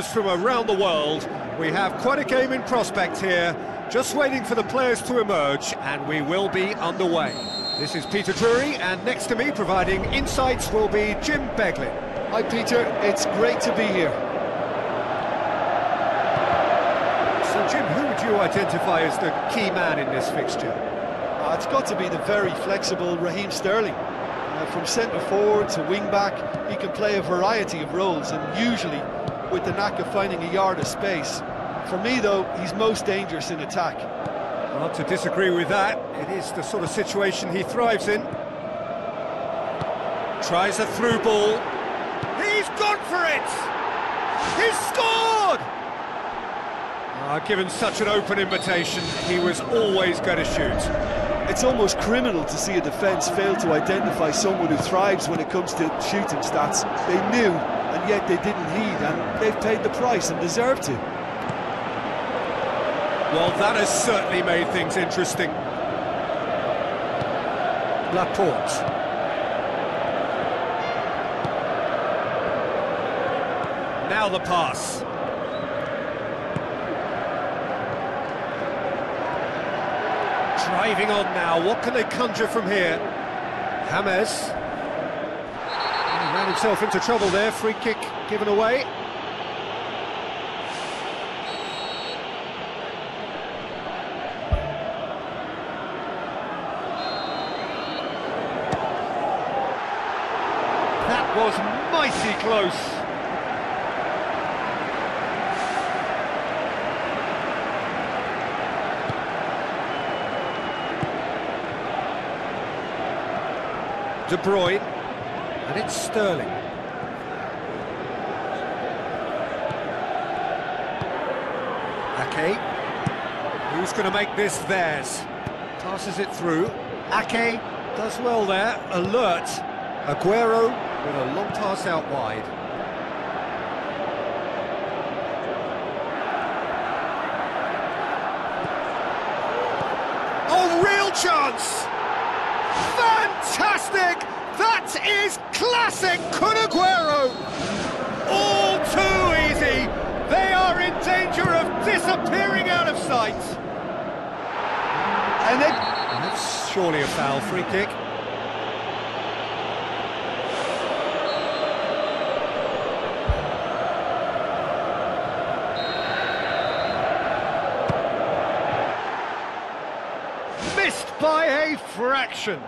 From around the world, we have quite a game in prospect here, just waiting for the players to emerge, and we will be underway. This is Peter Drury, and next to me, providing insights, will be Jim Beglin. Hi Peter, it's great to be here. So Jim, who would you identify as the key man in this fixture? Uh, it's got to be the very flexible Raheem Sterling. Uh, from centre forward to wing back, he can play a variety of roles, and usually with the knack of finding a yard of space. For me, though, he's most dangerous in attack. Not to disagree with that. It is the sort of situation he thrives in. Tries a through ball. He's gone for it! He's scored! Ah, given such an open invitation, he was always going to shoot. It's almost criminal to see a defence fail to identify someone who thrives when it comes to shooting stats. They knew and yet they didn't heed, and they've paid the price and deserve to. Well, that has certainly made things interesting. Laporte. Now the pass. Driving on now, what can they conjure from here? James ran himself into trouble there, free kick given away. Was mighty close. De Bruyne and it's Sterling. Ake. Who's going to make this theirs? Passes it through. Ake does well there. Alert. Aguero with a long pass out wide. Oh, real chance! Fantastic! That is classic Kun Aguero! All too easy. They are in danger of disappearing out of sight. And then... That's surely a foul free kick. By a fraction.